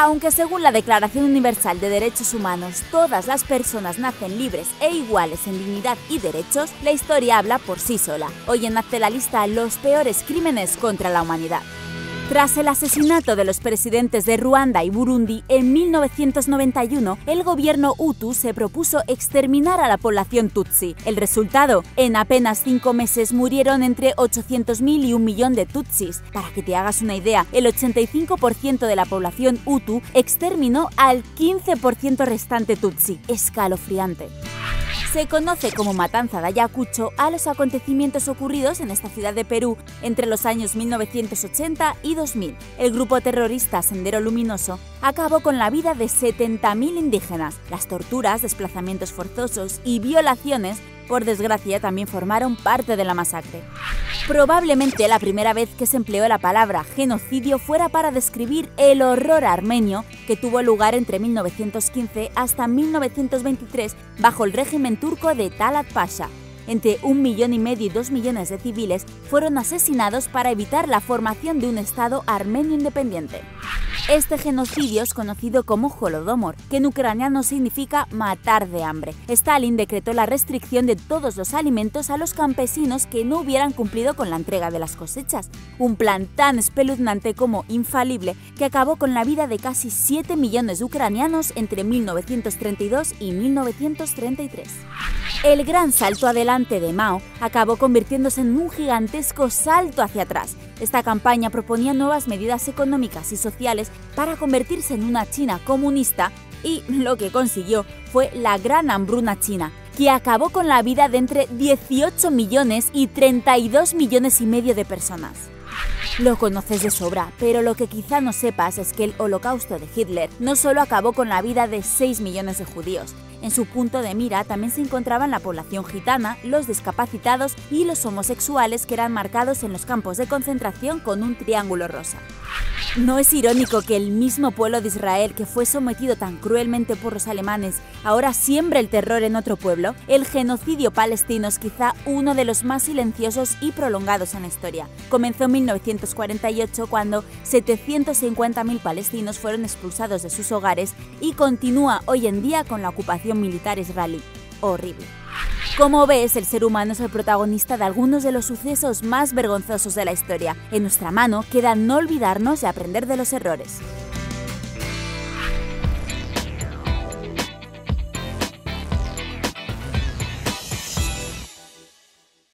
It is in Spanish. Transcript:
Aunque según la Declaración Universal de Derechos Humanos todas las personas nacen libres e iguales en dignidad y derechos, la historia habla por sí sola. Hoy en la lista los peores crímenes contra la humanidad. Tras el asesinato de los presidentes de Ruanda y Burundi en 1991, el gobierno Hutu se propuso exterminar a la población Tutsi. El resultado, en apenas cinco meses murieron entre 800.000 y un millón de Tutsis. Para que te hagas una idea, el 85% de la población Hutu exterminó al 15% restante Tutsi. Escalofriante. Se conoce como Matanza de Ayacucho a los acontecimientos ocurridos en esta ciudad de Perú entre los años 1980 y 2000. El grupo terrorista Sendero Luminoso acabó con la vida de 70.000 indígenas. Las torturas, desplazamientos forzosos y violaciones por desgracia, también formaron parte de la masacre. Probablemente la primera vez que se empleó la palabra genocidio fuera para describir el horror armenio que tuvo lugar entre 1915 hasta 1923 bajo el régimen turco de Talat Pasha, entre un millón y medio y dos millones de civiles fueron asesinados para evitar la formación de un Estado armenio independiente. Este genocidio es conocido como Holodomor, que en ucraniano significa matar de hambre. Stalin decretó la restricción de todos los alimentos a los campesinos que no hubieran cumplido con la entrega de las cosechas. Un plan tan espeluznante como infalible que acabó con la vida de casi 7 millones de ucranianos entre 1932 y 1933. El gran salto adelante de Mao acabó convirtiéndose en un gigantesco salto hacia atrás. Esta campaña proponía nuevas medidas económicas y sociales para convertirse en una China comunista y lo que consiguió fue la gran hambruna china, que acabó con la vida de entre 18 millones y 32 millones y medio de personas. Lo conoces de sobra, pero lo que quizá no sepas es que el holocausto de Hitler no solo acabó con la vida de 6 millones de judíos, en su punto de mira también se encontraban la población gitana, los discapacitados y los homosexuales que eran marcados en los campos de concentración con un triángulo rosa. ¿No es irónico que el mismo pueblo de Israel que fue sometido tan cruelmente por los alemanes ahora siembre el terror en otro pueblo? El genocidio palestino es quizá uno de los más silenciosos y prolongados en la historia. Comenzó en 1948 cuando 750.000 palestinos fueron expulsados de sus hogares y continúa hoy en día con la ocupación militar israelí. Horrible. Como ves, el ser humano es el protagonista de algunos de los sucesos más vergonzosos de la historia. En nuestra mano queda no olvidarnos de aprender de los errores.